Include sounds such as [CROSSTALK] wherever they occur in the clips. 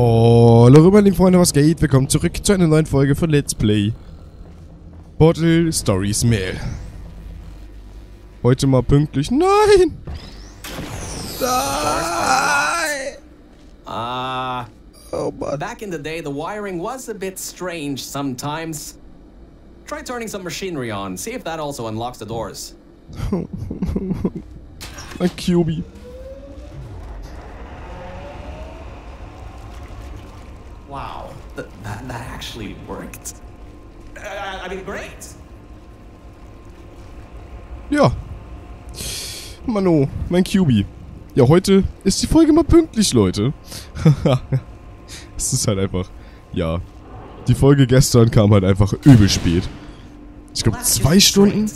Hallo rüber, liebe Freunde, was geht? Willkommen zurück zu einer neuen Folge von Let's Play Portal Stories Mail. Heute mal pünktlich. Nein! Nein! Ah, Oh Mann. back in the day, the wiring was a bit strange sometimes. Try turning some machinery on, see if that also unlocks the doors. [LAUGHS] Mein QB. Wow, th- that, that actually worked. Uh, I mean, great. Ja. Mano, mein QB. Ja, heute ist die Folge mal pünktlich, Leute. [LAUGHS] es ist halt einfach, ja. Die Folge gestern kam halt einfach übel spät. Ich glaube zwei Stunden.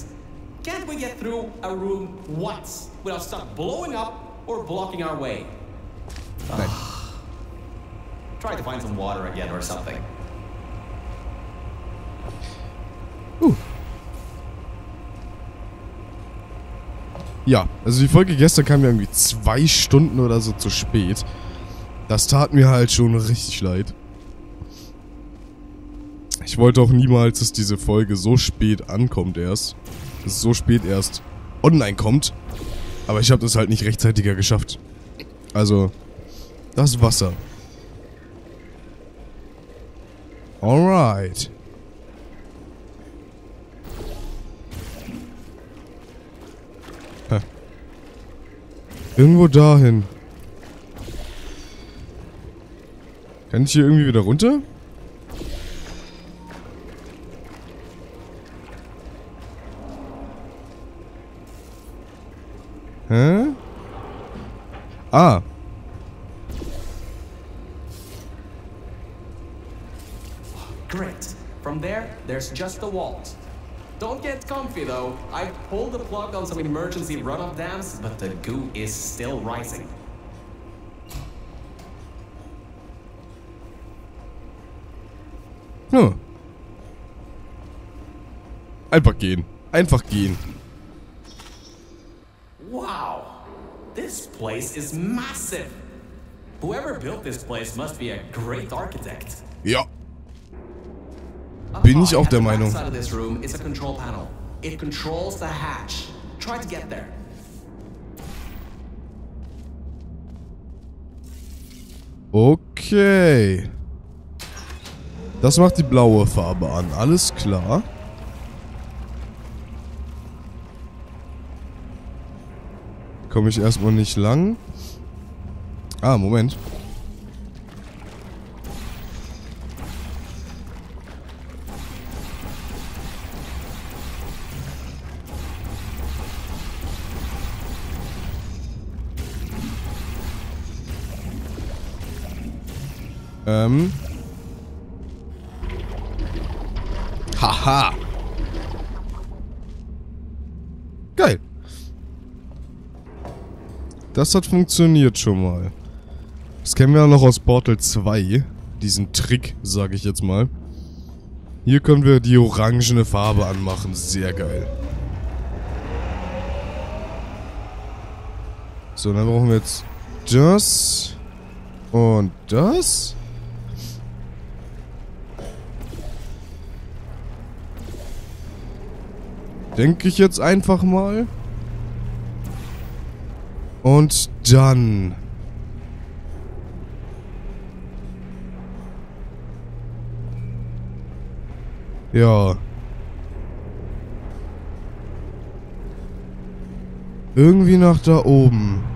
Can't we get through a room once without stuff blowing up or blocking our way? Nein. Try to find some water again or something. Ja, also die Folge gestern kam mir irgendwie zwei Stunden oder so zu spät. Das tat mir halt schon richtig leid. Ich wollte auch niemals, dass diese Folge so spät ankommt erst. Dass es so spät erst online kommt. Aber ich habe das halt nicht rechtzeitiger geschafft. Also, das Wasser. Alright. Irgendwo dahin. Kann ich hier irgendwie wieder runter? Hä? Ah. Just the vault. Don't get comfy though. I pulled the plug on some emergency runoff dams, but the goo is still rising. Hm. Einfach gehen. Einfach gehen. Wow. This place is massive. Whoever built this place must be a great architect. Ja. Bin ich auch der Meinung. Okay. Das macht die blaue Farbe an. Alles klar. Komme ich erstmal nicht lang. Ah, Moment. Ähm. Haha. Geil. Das hat funktioniert schon mal. Das kennen wir ja noch aus Portal 2. Diesen Trick, sage ich jetzt mal. Hier können wir die orangene Farbe anmachen. Sehr geil. So, dann brauchen wir jetzt das und das. Denke ich jetzt einfach mal. Und dann. Ja. Irgendwie nach da oben.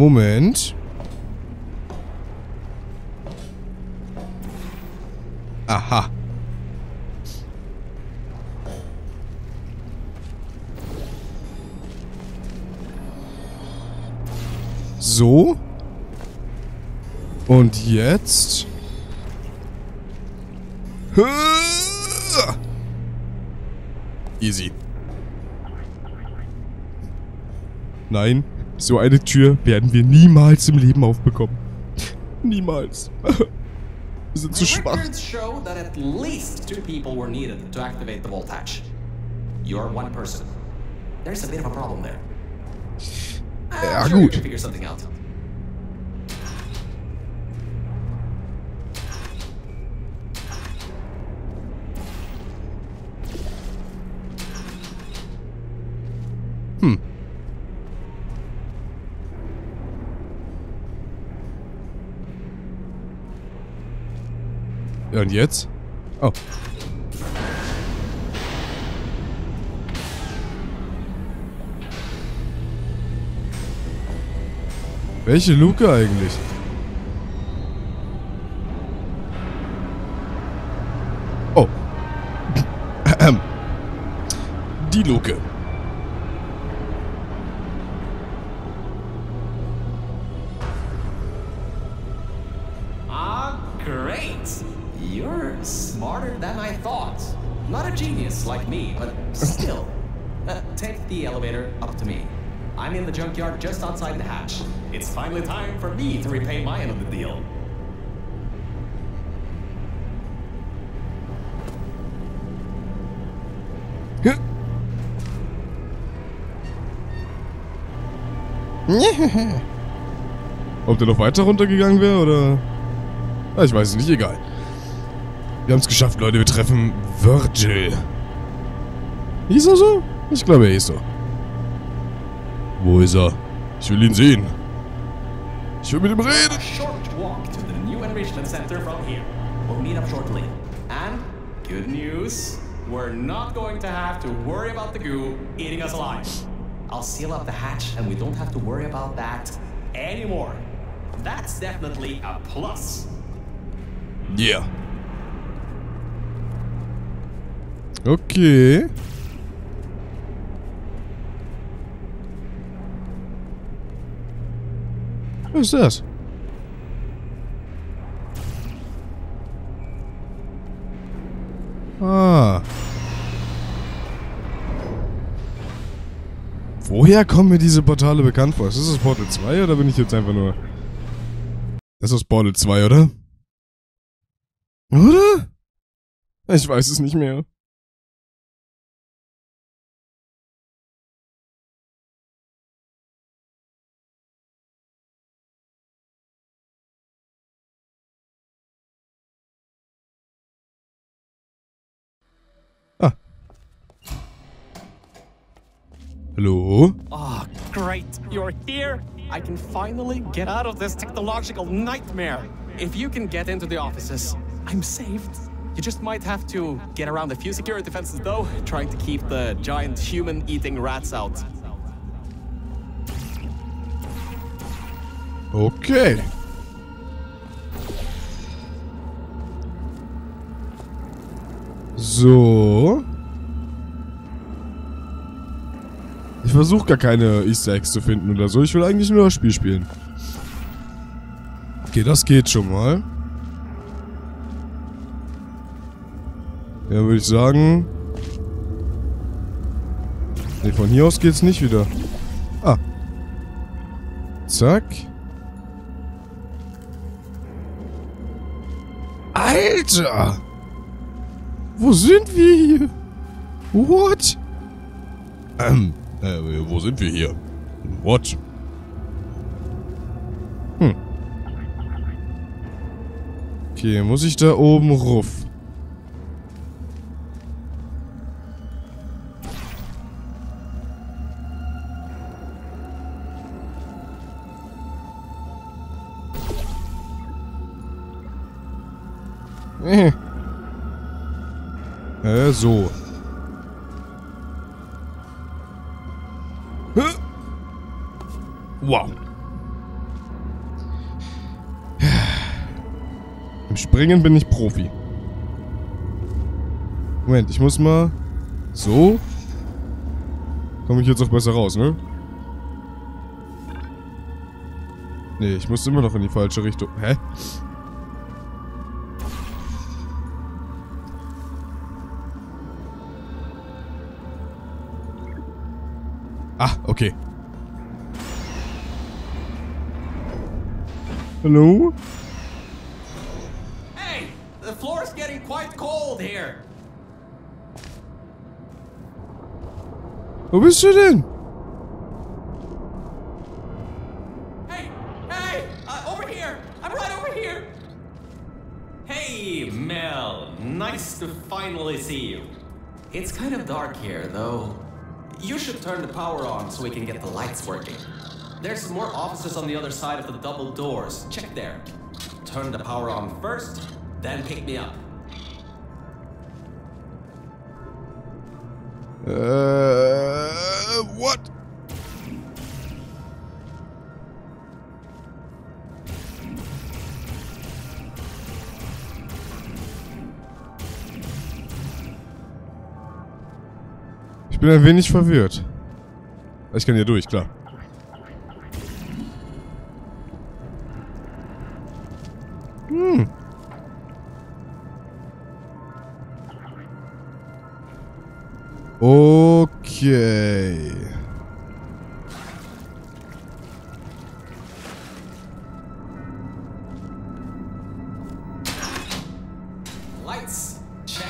Moment. Aha. So. Und jetzt. Easy. Nein, so eine Tür werden wir niemals im Leben aufbekommen. Niemals. [LAUGHS] Wir sind zu schwach. records show that at least two people were needed to activate the hatch. You're one person. There's a bit of a problem there. Ja, sure gut. can figure something out. Ja, und jetzt? Oh. Welche Luke eigentlich? Oh. [CLEARS THROAT] Die Luke. Like me, but still. [LAUGHS] Uh, take the elevator up to me. I'm in the junkyard just outside the hatch. It's finally time for me to repay my end of the deal. [LAUGHS] Ob der noch weiter runtergegangen wäre, oder... Ah, ich weiß es nicht, egal. Wir haben es geschafft, Leute. Wir treffen Virgil. Hieß er so? Ich glaube, er hieß so. Wo ist er? Ich will ihn sehen. Ich will mit ihm reden. short walk to the new enrichment center from here. We'll meet up shortly. And good news, we're not going to have to worry about the goo eating us alive. I'll seal up the hatch and we don't have to worry about that anymore. That's definitely a plus. Yeah. Okay. Was ist das? Ah. Woher kommen mir diese Portale bekannt vor? Ist das das Portal 2 oder bin ich jetzt einfach nur... Das ist Portal 2, oder? Oder? Ich weiß es nicht mehr. Hallo? Oh, ah, great. You're here. I can finally get out of this technological nightmare. If you can get into the offices, I'm saved. You just might have to get around a few security fences, though, trying to keep the giant human eating rats out. Okay. So. Versuche gar keine Easter Eggs zu finden oder so. Ich will eigentlich nur das Spiel spielen. Okay, das geht schon mal. Ja, würde ich sagen... Ne, von hier aus geht's nicht wieder. Ah. Zack. Alter! Wo sind wir hier? What? Ähm, äh, wo sind wir hier? What? Hm. Okay, muss ich da oben ruf? Äh. So. Springen bin ich Profi. Moment, ich muss mal... So? Komme ich jetzt auch besser raus, ne? Nee, ich muss immer noch in die falsche Richtung. Hä? Ah, okay. Hallo? There. Wo bist du denn? Hey, hey, uh, over here. I'm right over here. Hey, Mel. Nice to finally see you. It's kind of dark here, though. You should turn the power on so we can get the lights working. There's more offices on the other side of the double doors. Check there. Turn the power on first, then pick me up. Äh, what? Ich bin ein wenig verwirrt. Ich kann hier durch, klar. Okay. Lights, check.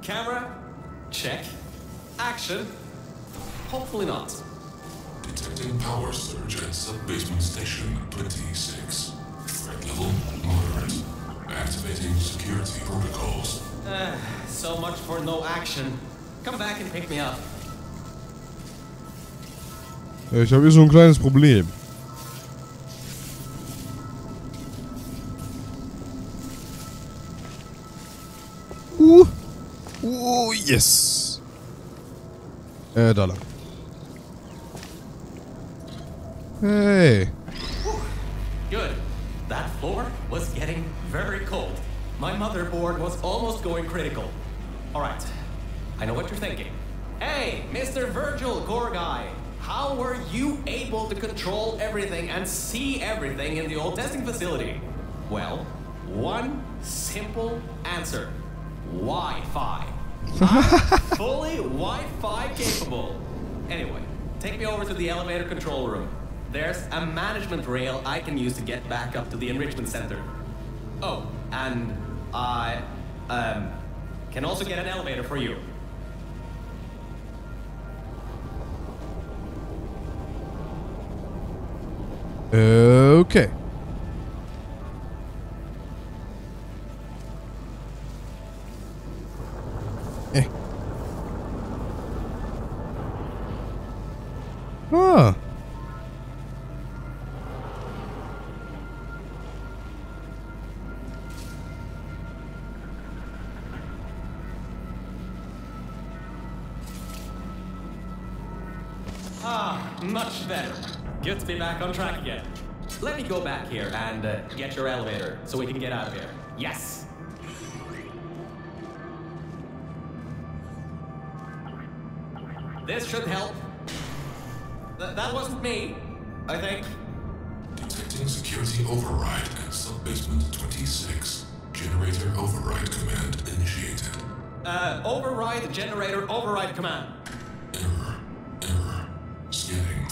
Camera, check. Action, hopefully not. Detecting power surge at sub-basement station 26. Threat level moderate. Activating security protocols. Uh, so much for no action. Come back and pick me up. Ich habe hier so ein kleines Problem. Uh. Uh, yes. Äh, da lang. Hey. Good. That floor was getting very cold. My motherboard was almost going critical. I know what you're thinking. Hey, Mr. Virgil Guy, how were you able to control everything and see everything in the old testing facility? Well, one simple answer. Wi-Fi. [LAUGHS] Fully Wi-Fi capable. Anyway, take me over to the elevator control room. There's a management rail I can use to get back up to the enrichment center. Oh, and I um can also get an elevator for you. Okay. Eh. Ah. Good to be back on track again. Let me go back here and uh, get your elevator so we can get out of here. Yes. This should help. Th- that wasn't me, I think. Detecting security override at sub-basement 26. Generator override command initiated. Uh, override generator override command.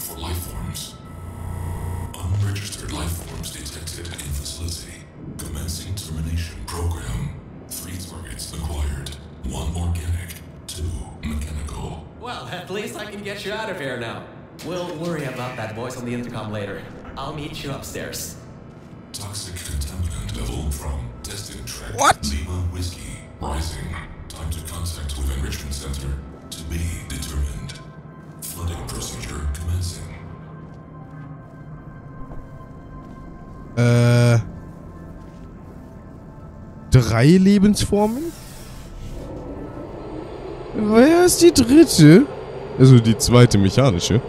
Error. Error. Scanning for life forms. Unregistered life forms detected in facility. Commencing termination program. Three targets acquired. One organic. Two mechanical. Well, at least I can get you out of here now. We'll worry about that voice on the intercom later. I'll meet you upstairs. Toxic contaminant level from testing track What? Lima Whiskey. Rising. Time to contact with enrichment center to be determined. Flooding procedure commencing. Äh. Drei Lebensformen? Wer ist die dritte? Also die zweite mechanische.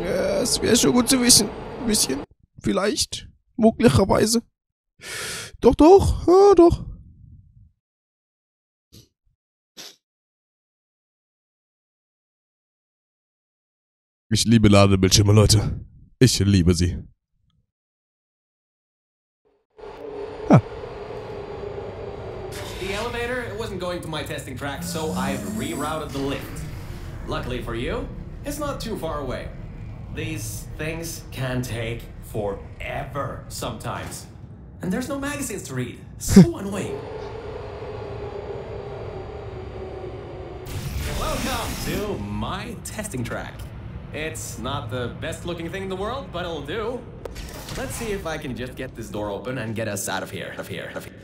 Ja, es wäre schon gut zu wissen. Ein bisschen. Vielleicht. Möglicherweise. Doch, doch. Ja, doch. Ich liebe Ladebildschirme, Leute. Ich liebe sie. The elevator wasn't going to my testing track, so I've rerouted the lift. Luckily for you, it's not too far away. These things can take forever sometimes. And there's no magazines to read. So [LAUGHS] annoying. Welcome to my testing track. It's not the best looking thing in the world, but it'll do. Let's see if I can just get this door open and get us out of here, of here, of here.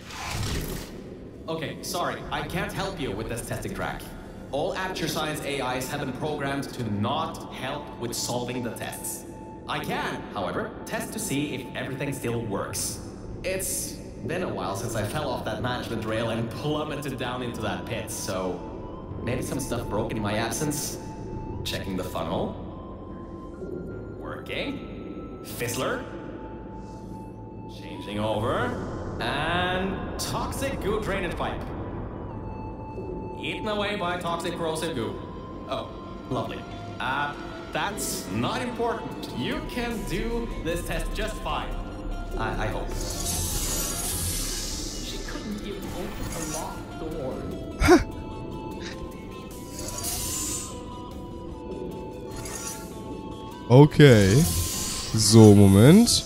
Okay, sorry, I can't help you with this testing track. All Aperture Science AIs have been programmed to not help with solving the tests. I can, however, test to see if everything still works. It's been a while since I fell off that management rail and plummeted down into that pit, so maybe some stuff broken in my absence. Checking the funnel. Working. Fizzler. Changing over. And toxic goo drainage pipe. Eaten away by toxic corrosive goo. Oh, lovely. Uh, that's not important. You can do this test just fine. I, I hope. She couldn't even open a locked door. Okay. So, Moment.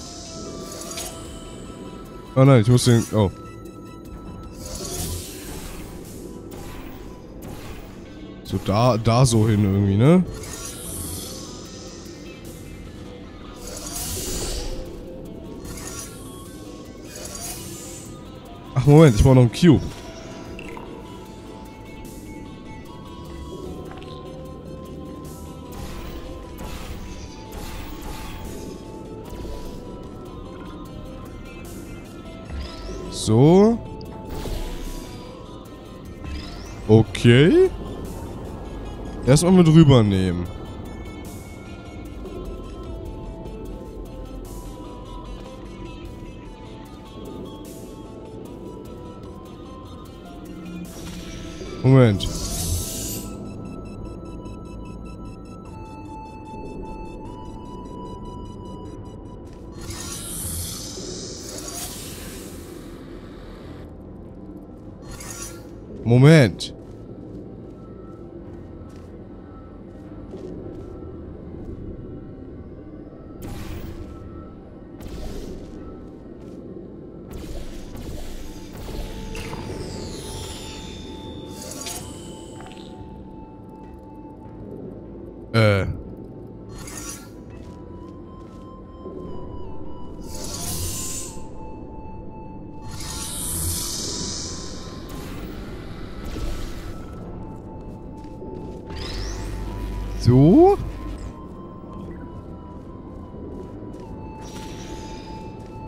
Oh nein, ich muss den... Oh. So, da, da so hin irgendwie, ne? Ach, Moment, ich brauche noch einen Cube. So. Okay. Erstmal mit rübernehmen. Moment. Moment.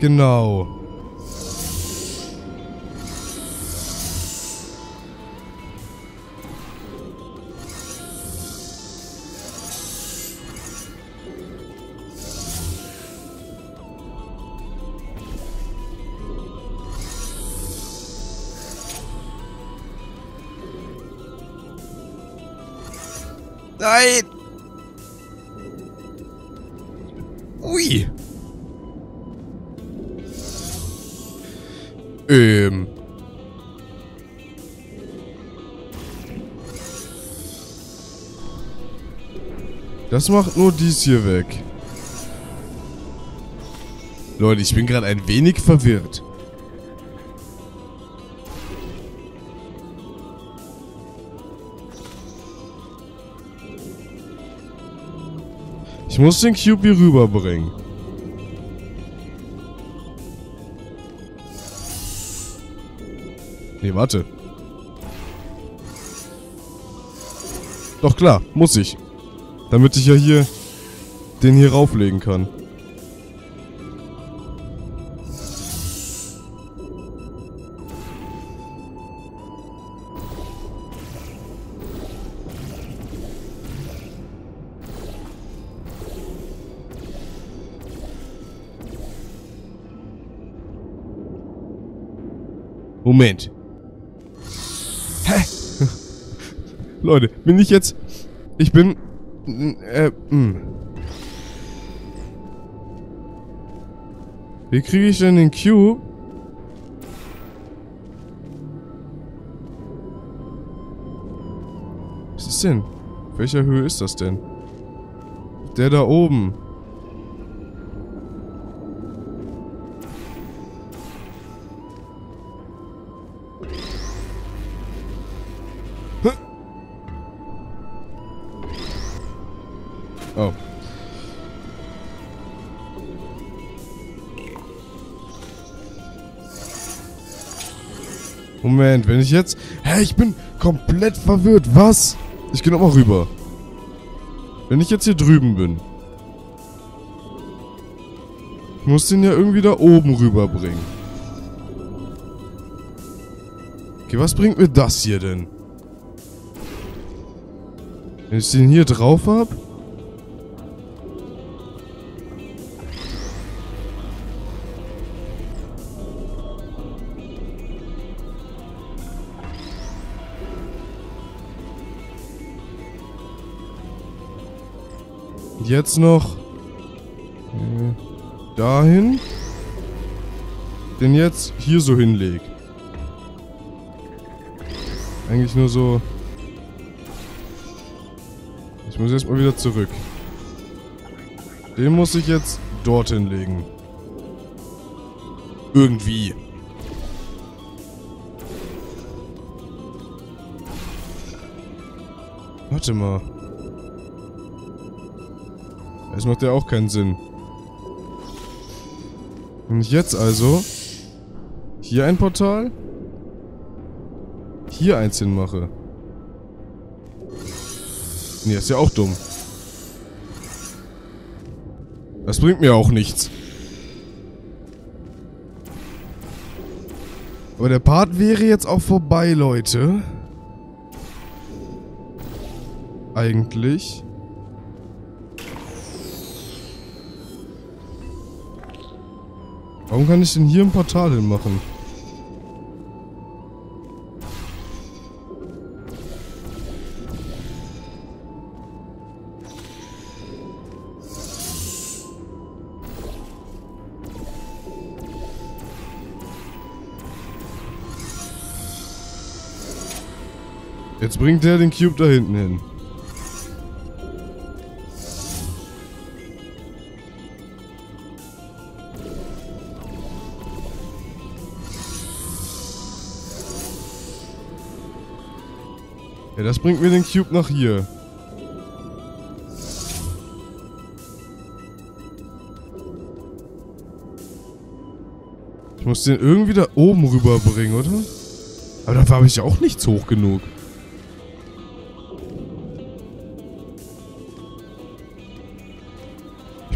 Genau. Nein! Das macht nur dies hier weg. Leute, ich bin gerade ein wenig verwirrt. Ich muss den Cube hier rüberbringen. Nee, warte. Doch klar, muss ich. Damit ich ja hier den hier rauflegen kann. Moment. Hä? [LAUGHS] Leute, bin ich jetzt... Ich bin... Äh, mh. Wie kriege ich denn den Cube? Was ist denn? Welcher Höhe ist das denn? Der da oben. Moment, wenn ich jetzt... Hä, ich bin komplett verwirrt. Was? Ich geh nochmal rüber. Wenn ich jetzt hier drüben bin. Ich muss den ja irgendwie da oben rüberbringen. Okay, was bringt mir das hier denn? Wenn ich den hier drauf hab? Jetzt noch äh, dahin. Den jetzt hier so hinleg. Eigentlich nur so ich muss erstmal wieder zurück. Den muss ich jetzt dorthin legen. Irgendwie. Warte mal. Das macht ja auch keinen Sinn. Ich jetzt also hier ein Portal, hier eins hinmache. Nee, ist ja auch dumm. Das bringt mir auch nichts. Aber der Part wäre jetzt auch vorbei, Leute. Eigentlich. Warum kann ich denn hier ein Portal hinmachen? Jetzt bringt der den Cube da hinten hin. Ja, das bringt mir den Cube nach hier. Ich muss den irgendwie da oben rüberbringen, oder? Aber dafür habe ich auch nichts hoch genug.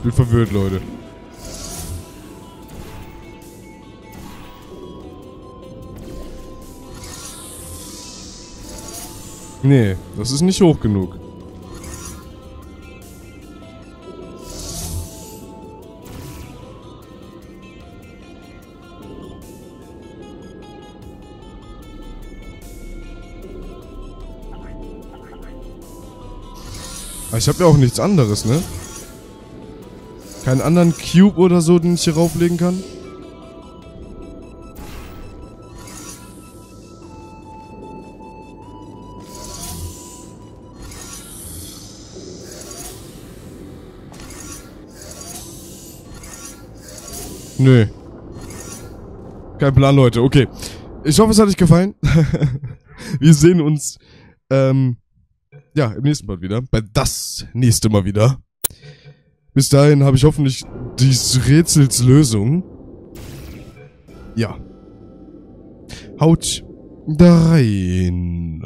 bin verwirrt, Leute. Nee, das ist nicht hoch genug. ich habe ja auch nichts anderes, ne? Keinen anderen Cube oder so, den ich hier rauflegen kann? Nö. Kein Plan, Leute. Okay. Ich hoffe, es hat euch gefallen. [LAUGHS] Wir sehen uns ähm, ja, im nächsten Mal wieder. Bei das nächste Mal wieder. Bis dahin habe ich hoffentlich dieses Rätsels Lösung. Ja. Haut da rein.